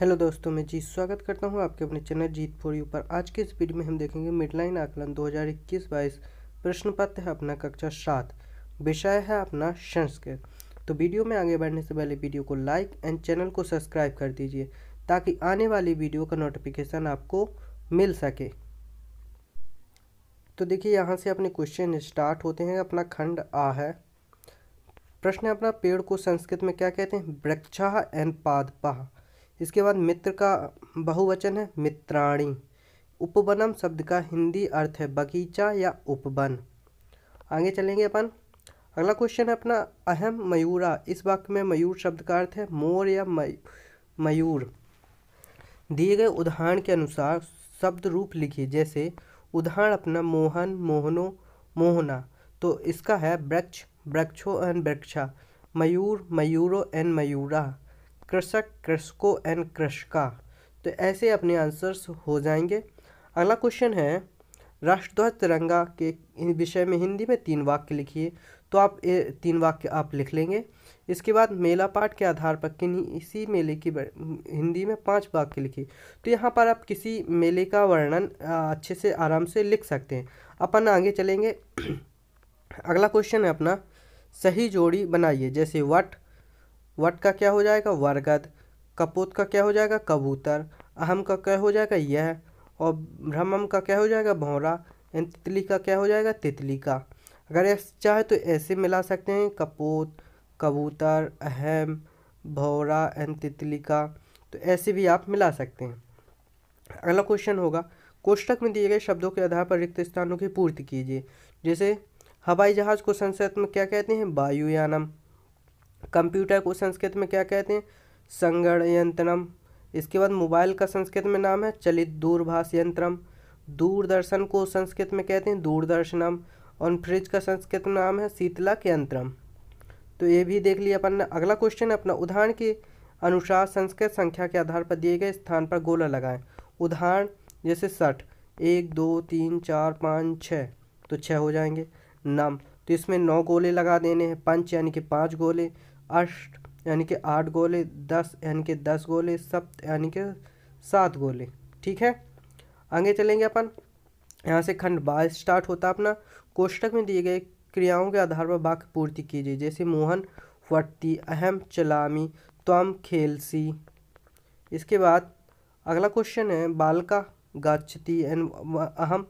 Hello दोस्तों, मैं जी स्वागत करता हूँ आपके अपने चैनल जीत फोर यू पर। आज के इस वीडियो में हम देखेंगे मिडलाइन आकलन 2021-22 प्रश्न पत्र है अपना कक्षा सात, विषय है अपना संस्कृत। तो वीडियो में आगे बढ़ने से पहले वीडियो को लाइक एंड चैनल को सब्सक्राइब कर दीजिए, ताकि आने वाली वीडियो का नोटिफिकेशन आपको मिल सके। तो देखिए, यहाँ से अपने क्वेश्चन स्टार्ट होते हैं। अपना खंड आ है। प्रश्न है, अपना पेड़ को संस्कृत में क्या कहते हैं? वृक्षा एंड पादपा। इसके बाद मित्र का बहुवचन है, मित्राणी। उपवनम शब्द का हिंदी अर्थ है बगीचा या उपवन आगे चलेंगे अपन। अगला क्वेश्चन है अपना अहम मयूरा। इस वाक्य में मयूर शब्द का अर्थ है मोर या मयूर। दिए गए उदाहरण के अनुसार शब्द रूप लिखिए। जैसे, उदाहरण अपना मोहन, मोहनो, मोहना। तो इसका है वृक्ष, वृक्षो एन वृक्षा। मयूर, मयूरो एन मयूरा। कृषक कृषकों एंड कृषका। तो ऐसे अपने आंसर्स हो जाएँगे। अगला क्वेश्चन है राष्ट्रध्वज तिरंगा के विषय में हिंदी में तीन वाक्य लिखिए। तो आप ए, तीन वाक्य आप लिख लेंगे। इसके बाद मेला पाठ के आधार पर किन्हीं इसी मेले की हिंदी में पाँच वाक्य लिखिए। तो यहाँ पर आप किसी मेले का वर्णन अच्छे से आराम से लिख सकते हैं। अपन आगे चलेंगे। अगला क्वेश्चन है अपना सही जोड़ी बनाइए। जैसे वट वट का क्या हो जाएगा? वर्गद। कपूत का क्या हो जाएगा? कबूतर। अहम का क्या हो जाएगा? यह। और भ्रमम का क्या हो जाएगा? भौरा। एंड तितली का क्या हो जाएगा? तितली का। अगर चाहे तो ऐसे मिला सकते हैं। कपूत, कबूतर, अहम, भौरा एंड तितली का। तो ऐसे भी आप मिला सकते हैं। अगला क्वेश्चन होगा। कोष्टक में दिए गए शब्दों के आधार पर रिक्त स्थानों की पूर्ति कीजिए। जैसे हवाई जहाज़ को संस्कृत में क्या कहते हैं? वायुयानम। कंप्यूटर को संस्कृत में क्या कहते हैं? संगणयंत्रम। इसके बाद मोबाइल का संस्कृत में नाम है चलित दूरभाष यंत्रम। दूरदर्शन को संस्कृत में कहते हैं दूरदर्शनम। और फ्रिज का संस्कृत में नाम है शीतलक यंत्रम। तो ये भी देख लिया अपन अगला क्वेश्चन अपना उदाहरण के अनुसार संस्कृत संख्या के आधार पर दिए गए स्थान पर गोला लगाएँ। उदाहरण, जैसे सठ। एक, दो, तीन, चार, पाँच, छः। तो छः हो जाएँगे। नम। तो इसमें नौ गोले लगा देने हैं। पंच यानी कि पाँच गोले। अष्ट, यानी कि आठ गोले, दस, यानी कि दस गोले, सप्त, यानी कि सात गोले, ठीक है? आगे चलेंगे अपन। यहाँ से खंड बाय स्टार्ट होता अपना। कोष्टक में दिए गए क्रियाओं के आधार पर वाक्य पूर्ति कीजिए। जैसे मोहन फटती अहम, चलामी, त्वम, खेलसी। इसके बाद अगला क्वेश्चन है, बालका, गच्छति एंड अहम,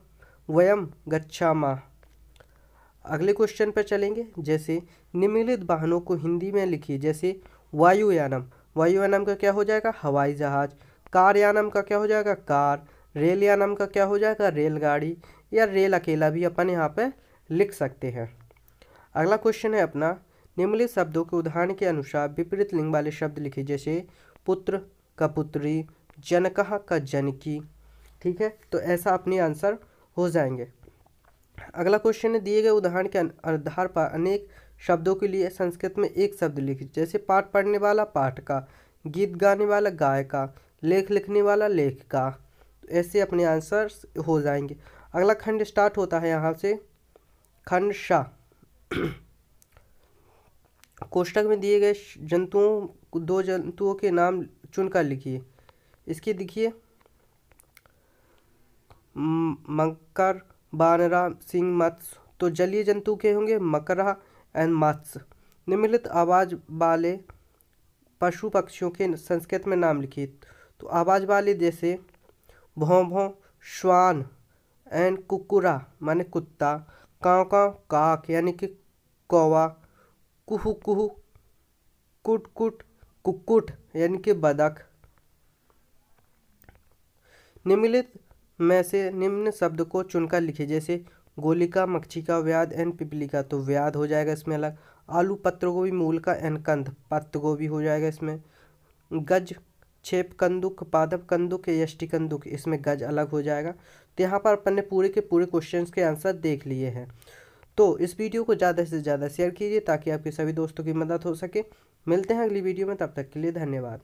वयम, गच्छामा। अगले क्वेश्चन पर चलेंगे। जैसे, निम्नलिखित वाहनों को हिंदी में लिखिए। जैसे, वायुयानम। वायुयानम का क्या हो जाएगा? हवाई जहाज़। कार यानम का क्या हो जाएगा? कार। रेल यानम का क्या हो जाएगा? रेलगाड़ी। या रेल अकेला भी अपन यहाँ पर लिख सकते हैं। अगला क्वेश्चन है अपना। निम्नलिखित शब्दों के उदाहरण के अनुसार विपरीत लिंग वाले शब्द लिखिए। जैसे, पुत्र का पुत्री जनकह का जनकी। ठीक है? तो ऐसा अपने आंसर हो जाएँगे। अगला क्वेश्चन है, दिए गए उदाहरण के आधार पर अनेक शब्दों के लिए संस्कृत में एक शब्द लिखिए जैसे पाठ पढ़ने वाला पाठ का गीत गाने वाला गाय का लेख लिखने वाला लेखका। तो ऐसे अपने आंसर हो जाएँगे। अगला खंड स्टार्ट होता है यहाँ से। खंड शाह कोष्टक में दिए गए जंतुओं, दो जंतुओं के नाम चुनकर लिखिए। इसकी देखिए। मकर बानरा, सिंह, मत्स्य। तो जलीय जंतु के होंगे मकरा एंड मत्स्य। निम्नलिखित आवाज़ वाले पशु पक्षियों के संस्कृत में नाम लिखिए तो आवाज़ वाले जैसे भों भों श्वान एंड कुकुरा, माने कुत्ता। काव काव, काक, यानी कि कौवा। कुहू कुहू, कुट कुट कुक्कुट यानी कि बदक। निम्नलिखित में से निम्न शब्द को चुनकर लिखे, जैसे गोलिका मक्षी का व्याध एन पिपलिका। तो व्याध हो जाएगा इसमें अलग, आलू पत्र गोभी मूल का एन कंद पत्त गोभी हो जाएगा इसमें। गज, छेप, कंदुक, पादप, कंदुक, यष्टि कंदुक, इसमें गज अलग हो जाएगा। तो यहाँ पर अपन ने पूरे के पूरे क्वेश्चन के आंसर देख लिए हैं। तो इस वीडियो को ज़्यादा से ज़्यादा शेयर कीजिए ताकि आपके सभी दोस्तों की मदद हो सके। मिलते हैं अगली वीडियो में, तब तक के लिए धन्यवाद।